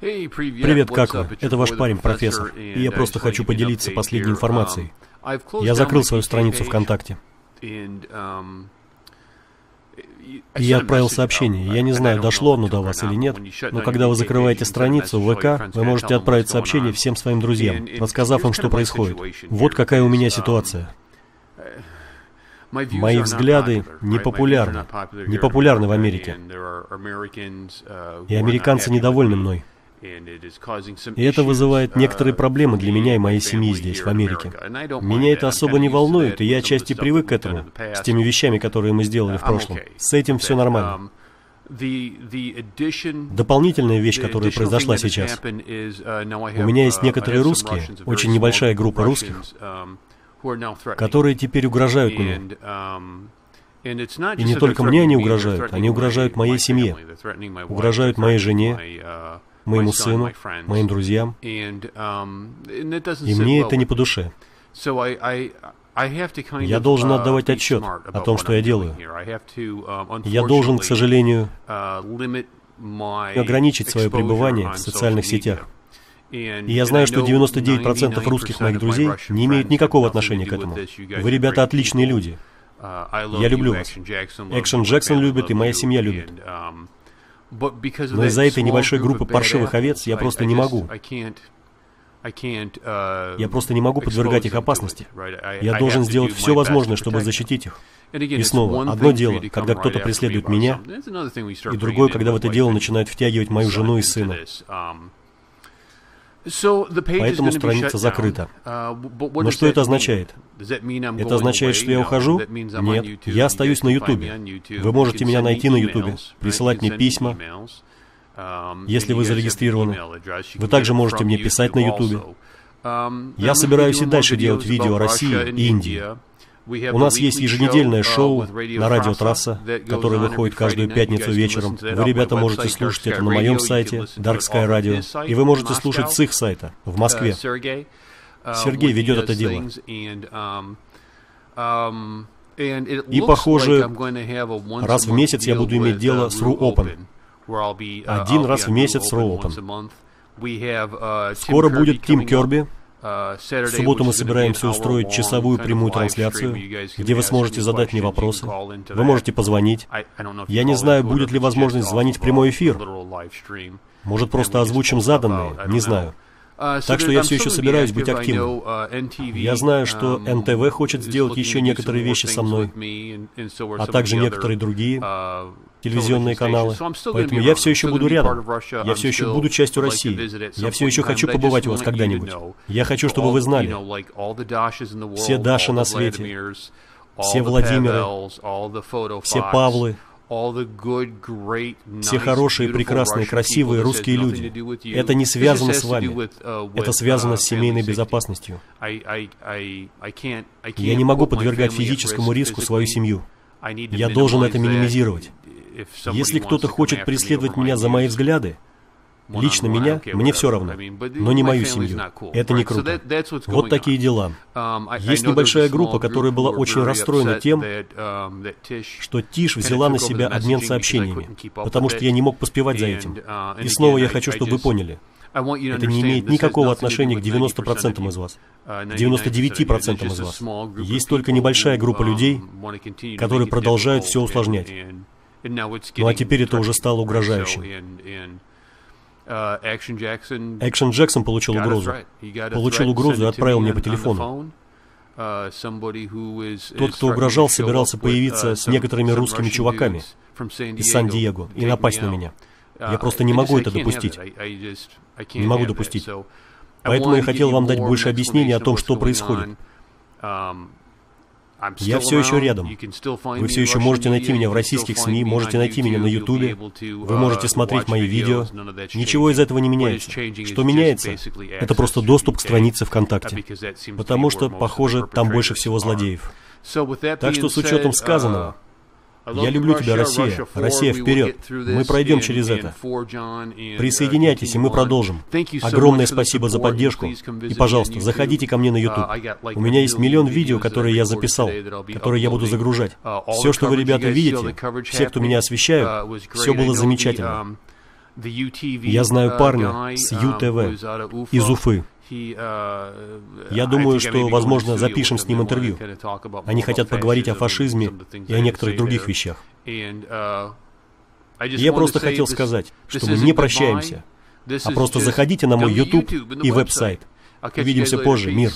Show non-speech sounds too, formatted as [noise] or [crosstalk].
Привет, как вы? Это ваш парень, профессор. И я просто хочу поделиться последней информацией. Я закрыл свою страницу ВКонтакте. И я отправил сообщение. Я не знаю, дошло оно до вас или нет, но когда вы закрываете страницу в ВК, вы можете отправить сообщение всем своим друзьям, рассказав им, что происходит. Вот какая у меня ситуация. [sighs] Мои взгляды непопулярны, непопулярны в Америке. И американцы недовольны мной. И это вызывает некоторые проблемы для меня и моей семьи здесь, в Америке. Меня это особо не волнует, и я отчасти привык к этому, с теми вещами, которые мы сделали в прошлом. С этим все нормально. Дополнительная вещь, которая произошла сейчас. У меня есть некоторые русские, очень небольшая группа русских, которые теперь угрожают мне. И не только мне они угрожают, они угрожают моей семье, угрожают моей жене, моему сыну, моим друзьям. И мне это не по душе. Я должен отдавать отчет о том, что я делаю. Я должен, к сожалению, ограничить свое пребывание в социальных сетях. И я знаю, что 99% русских моих друзей не имеют никакого отношения к этому. Вы, ребята, отличные люди. Я люблю вас. Экшен Джексон любит, и моя семья любит. Но из-за этой небольшой группы паршивых овец я просто не могу. Я просто не могу подвергать их опасности. Я должен сделать все возможное, чтобы защитить их. И снова, одно дело, когда кто-то преследует меня, и другое, когда в это дело начинают втягивать мою жену и сына. Поэтому страница закрыта. Uh, Но что это означает? Это означает, что я ухожу? Нет, я остаюсь на Ютубе. Вы можете меня найти на Ютубе, присылать мне письма, um, если вы зарегистрированы. Вы также можете мне писать на Ютубе. Um, я собираюсь и дальше делать видео о России и Индии. У нас есть еженедельное uh, шоу на радио Трасса, которое выходит каждую пятницу вечером. Вы, ребята, можете слушать это на моем сайте, Dark Sky Radio, и вы можете слушать с их сайта в Москве. Uh, uh, Сергей ведет это дело. Um, um, и, похоже, раз в месяц я буду иметь дело с Ru Open. Один раз в месяц с Ru Open. Скоро будет Тим Керби, в субботу мы собираемся устроить часовую прямую трансляцию, где вы сможете задать мне вопросы. Вы можете позвонить. Я не знаю, будет ли возможность звонить в прямой эфир. Может, просто озвучим заданные, не знаю. Uh, так что я все еще собираюсь быть активным. Uh, я знаю, что НТВ хочет сделать еще некоторые вещи со мной, а также некоторые другие uh, телевизионные каналы. Поэтому я все еще буду рядом. Я все еще буду частью России. Я все еще хочу побывать у вас когда-нибудь. Я хочу, чтобы вы знали. Все Даши на свете, все Владимиры, все Павлы, все хорошие, прекрасные, красивые русские люди. Это не связано с вами. Uh, Это связано с uh, семейной безопасностью. Я не могу подвергать физическому риску свою семью. Я должен это минимизировать. Если кто-то хочет преследовать меня за мои взгляды, Лично меня, мне все равно, но не мою семью. Это не круто. Вот такие дела. Um, Есть небольшая группа, которая была очень расстроена тем, um, что Тиш взяла на себя обмен сообщениями, потому что я не мог поспевать за этим. Uh, И снова я хочу, чтобы вы поняли. Это не имеет никакого отношения к 90% из вас, к 99% из вас. Есть только небольшая группа um, людей, которые продолжают все усложнять. Ну а теперь это уже стало угрожающим. Экшен Джексон получил угрозу. Получил угрозу и отправил мне по телефону. Uh, Тот, кто угрожал, собирался появиться uh, с некоторыми русскими чуваками из Сан-Диего и напасть на меня. Uh, Я просто не могу это допустить. Не могу допустить. Поэтому я хотел вам дать больше объяснений о том, что происходит. Я все еще рядом. Вы все еще можете найти меня в российских СМИ, можете найти меня на Ютубе, вы можете смотреть мои видео. Ничего из этого не меняется. Что меняется? Это просто доступ к странице ВКонтакте. Потому что, похоже, там больше всего злодеев. Так что с учетом сказанного, я люблю тебя, Россия. Россия, вперед. Мы пройдем через это. Присоединяйтесь, и мы продолжим. Огромное спасибо за поддержку. И, пожалуйста, заходите ко мне на YouTube. У меня есть миллион видео, которые я записал, которые я буду загружать. Все, что вы, ребята, видите, все, кто меня освещают, все было замечательно. Я знаю парня с ЮТВ из Уфы. Я думаю, что, возможно, запишем с ним интервью. Они хотят поговорить о фашизме и о некоторых других вещах. Я просто хотел сказать, что мы не прощаемся, а просто заходите на мой YouTube и веб-сайт. Увидимся позже, мир.